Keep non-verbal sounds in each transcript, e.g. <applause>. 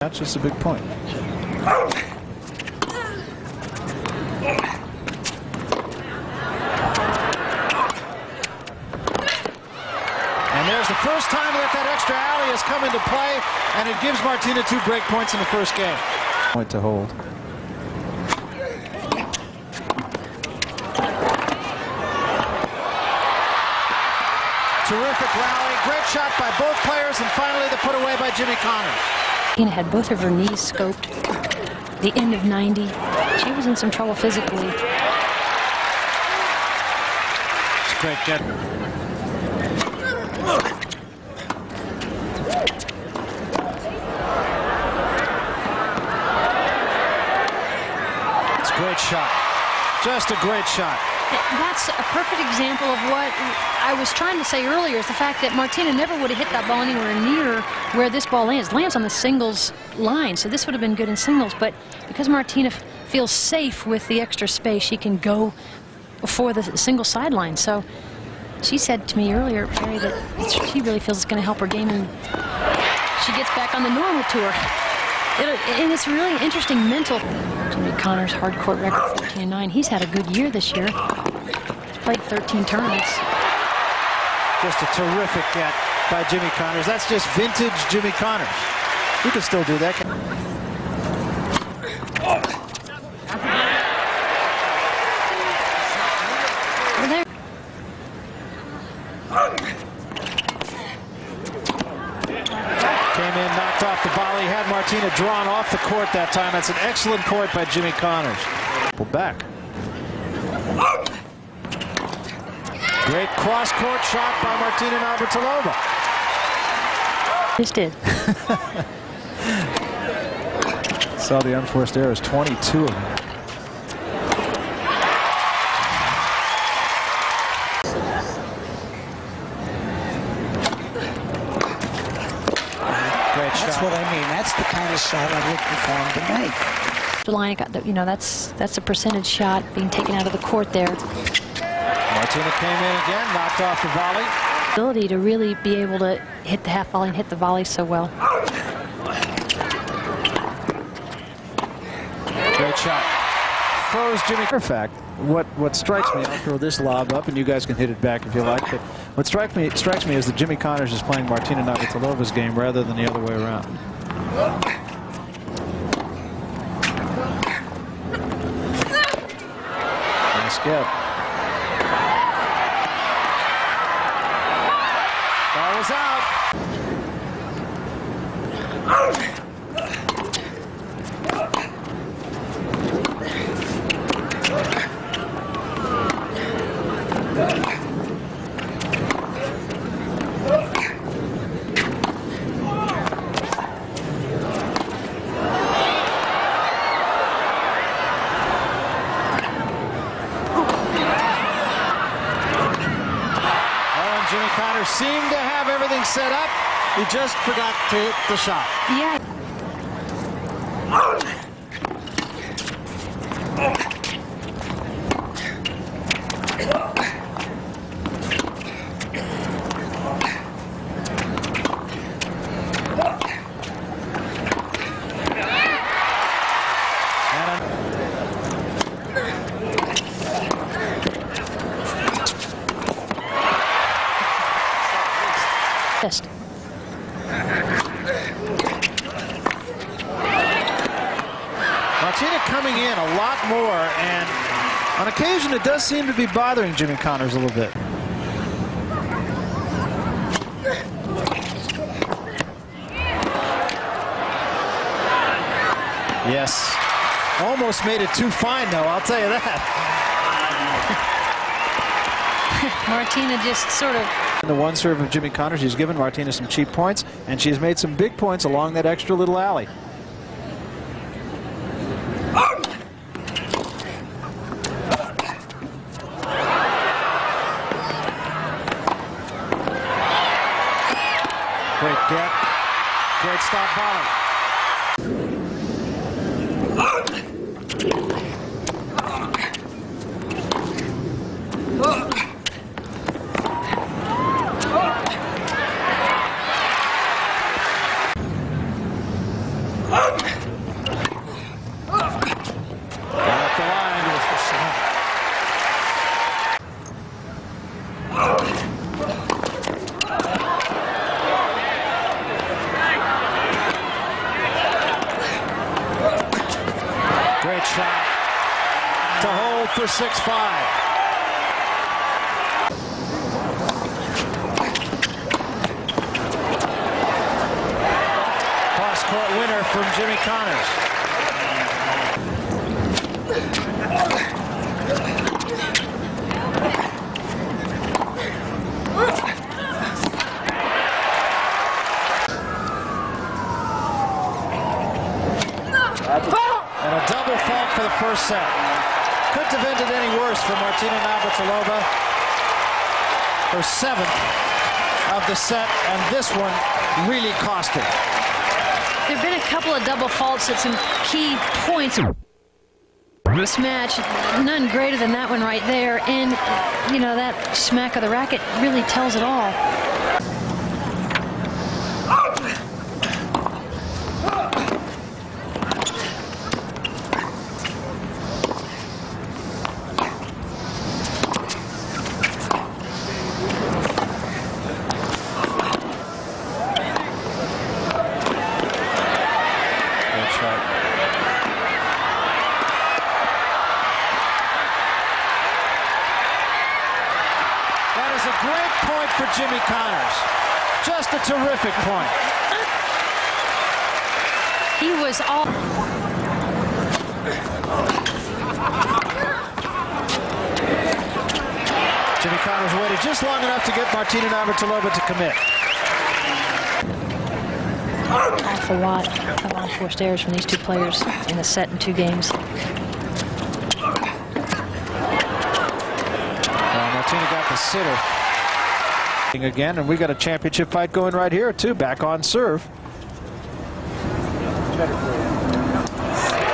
That's just a big point. And there's the first time that that extra alley has come into play, and it gives Martina two break points in the first game. Point to hold. Terrific rally, great shot by both players, and finally the put away by Jimmy Connors. Tina had both of her knees scoped. The end of 90. She was in some trouble physically. It's great get. It's a great shot. Just a great shot. That's a perfect example of what I was trying to say earlier is the fact that Martina never would have hit that ball anywhere near where this ball lands. Lands on the singles line, so this would have been good in singles. But because Martina feels safe with the extra space, she can go for the single sideline. So she said to me earlier, Perry, that she really feels it's going to help her game and she gets back on the normal tour. And it's really interesting mental. Jimmy Connors' hard court record 14 and 9. He's had a good year this year. He's played 13 tournaments. Just a terrific get by Jimmy Connors. That's just vintage Jimmy Connors. You can still do that. Well, there- Came in, knocked off the volley, had Martina drawn off the court that time. That's an excellent court by Jimmy Connors. Pull back. Great cross-court shot by Martina Navratilova. Just did. <laughs> Saw the unforced errors, 22 of them. That's shot. what I mean. That's the kind of shot I'm looking for him to make. The got the, you know, that's that's a percentage shot being taken out of the court there. Martina came in again, knocked off the volley. Ability to really be able to hit the half volley and hit the volley so well. Great shot. Froze Jimmy. Matter of fact, what what strikes me, I'll throw this lob up, and you guys can hit it back if you like. But what strikes me strikes me is that Jimmy Connors is playing Martina Navratilova's game rather than the other way around. Nice get. Ball was out. Oh, and Jimmy Connors seemed to have everything set up. He just forgot to hit the shot. Yeah. And a- Just. Martina coming in a lot more, and on occasion it does seem to be bothering Jimmy Connors a little bit. Yes. Almost made it too fine, though, I'll tell you that. <laughs> Martina just sort of The one serve of Jimmy Connors, he's given Martina some cheap points, and she's made some big points along that extra little alley. Get. Great stop volley. At the line. Great shot for 6-5. Cross court winner from Jimmy Connors. And a double fault for the first set. Couldn't have ended any worse for Martina Navratilova. Her seventh of the set, and this one really cost her. There have been a couple of double faults at some key points. This match, none greater than that one right there. And, you know, that smack of the racket really tells it all. Good shot. That is a great point for Jimmy Connors. Just a terrific point. He was all. Jimmy Connors waited just long enough to get Martina Navratilova to commit. awful lot of unforced errors from these two players in the set in two games. Well, Martina got the sitter. Again, and we got a championship fight going right here, too. Back on serve.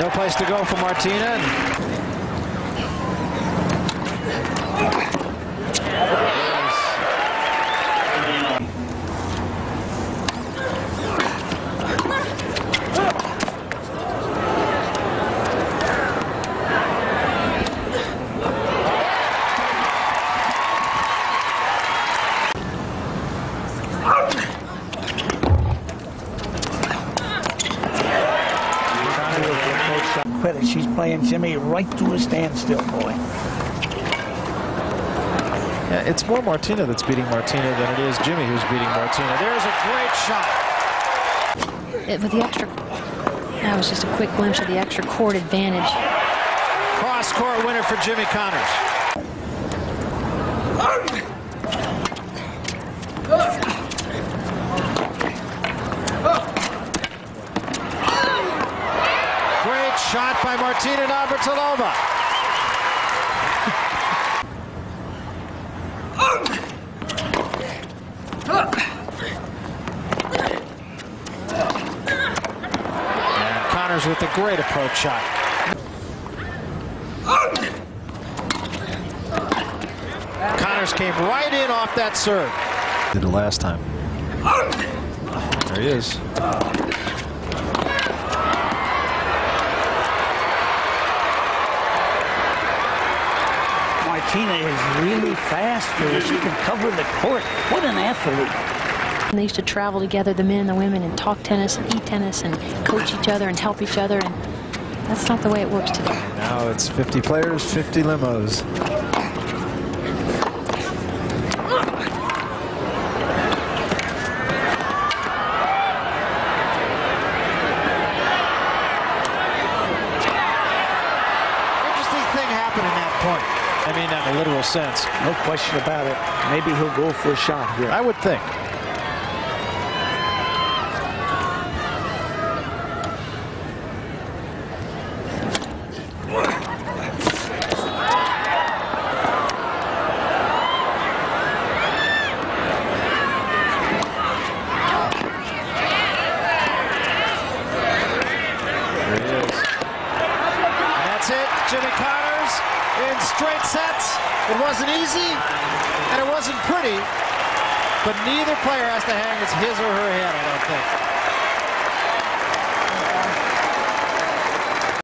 No place to go for Martina. and- Credit, she's playing Jimmy right to a standstill, boy. Yeah, it's more Martina that's beating Martina than it is Jimmy who's beating Martina. There's a great shot. It, with the extra, that was just a quick glimpse of the extra court advantage. Cross court winner for Jimmy Connors. Great shot by Martina Navratilova. And Connors with a great approach shot. Connors came right in off that serve. Did it last time. There he is. Martina is really fast. She can cover the court. What an athlete. And they used to travel together, the men and the women, and talk tennis and eat tennis and coach each other and help each other. And that's not the way it works today. Now it's 50 players, 50 limos. Interesting thing happened in that point. I mean, that in a literal sense. No question about it. Maybe he'll go for a shot here. I would think. There he is. That's it. Jimmy in straight sets. It wasn't easy and it wasn't pretty, but neither player has to hang his, or her head, I don't think.